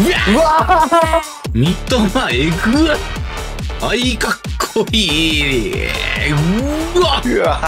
うわ三笘えぐあいかっこいい。うわうわ